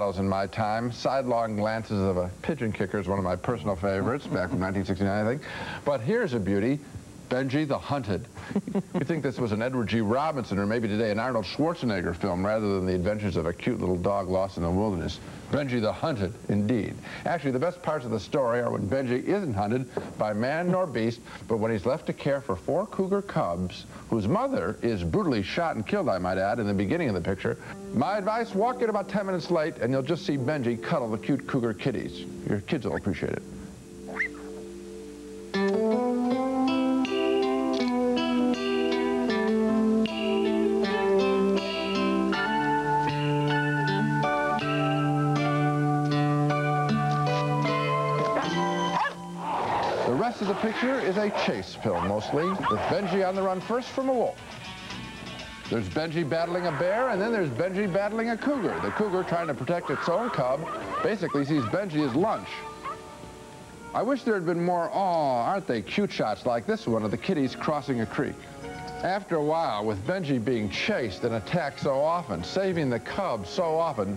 in my time. Sidelong glances of a pigeon kicker is one of my personal favorites, back from 1969, I think. But here's a beauty. Benji the Hunted. you think this was an Edward G. Robinson or maybe today an Arnold Schwarzenegger film rather than the adventures of a cute little dog lost in the wilderness. Benji the Hunted, indeed. Actually, the best parts of the story are when Benji isn't hunted by man nor beast, but when he's left to care for four cougar cubs, whose mother is brutally shot and killed, I might add, in the beginning of the picture. My advice, walk in about 10 minutes late, and you'll just see Benji cuddle the cute cougar kitties. Your kids will appreciate it. Rest of the picture is a chase film, mostly, with Benji on the run first from a wolf. There's Benji battling a bear, and then there's Benji battling a cougar. The cougar, trying to protect its own cub, basically sees Benji as lunch. I wish there had been more, oh, aren't they cute shots like this one of the kitties crossing a creek. After a while, with Benji being chased and attacked so often, saving the cub so often,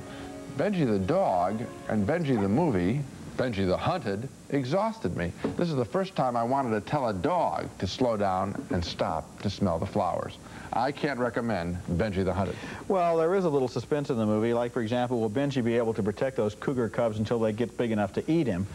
Benji the dog and Benji the movie Benji the Hunted exhausted me. This is the first time I wanted to tell a dog to slow down and stop to smell the flowers. I can't recommend Benji the Hunted. Well, there is a little suspense in the movie. Like, for example, will Benji be able to protect those cougar cubs until they get big enough to eat him?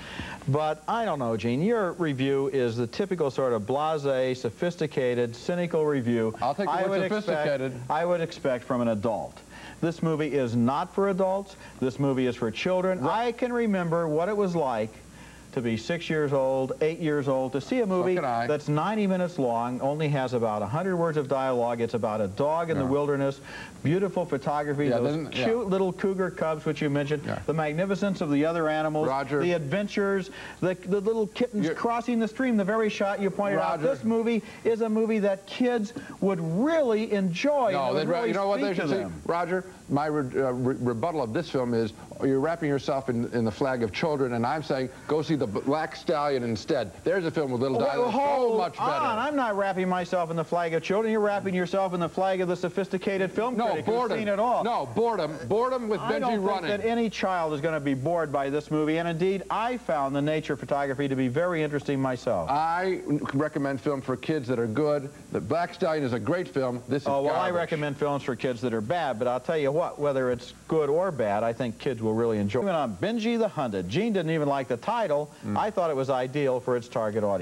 But I don't know, Gene. Your review is the typical sort of blasé, sophisticated, cynical review. I'll take the I would sophisticated. Expect, I would expect from an adult. This movie is not for adults. This movie is for children. I can remember what it was like to be six years old, eight years old, to see a movie that's 90 minutes long, only has about 100 words of dialogue. It's about a dog in yeah. the wilderness, beautiful photography, yeah, those cute yeah. little cougar cubs, which you mentioned, the magnificence of the other animals, Roger. the adventures, the, the little kittens You're, crossing the stream, the very shot you pointed Roger. out. This movie is a movie that kids would really enjoy. No, they'd really you know what they should say? Roger, my re uh, re rebuttal of this film is you're wrapping yourself in, in the flag of children, and I'm saying go see the Black Stallion instead. There's a film with little dialogue, so much better. On. I'm not wrapping myself in the flag of children. You're wrapping yourself in the flag of the sophisticated film no, critic boredom. who's seen it all. No, boredom. Boredom with I Benji don't think that any child is going to be bored by this movie, and indeed, I found the nature of photography to be very interesting myself. I recommend film for kids that are good. The Black Stallion is a great film. This is Oh, well, garbage. I recommend films for kids that are bad, but I'll tell you what, whether it's good or bad, I think kids will really enjoy. Even on Benji the Hunted, Gene didn't even like the title. Mm. I thought it was ideal for its target audience.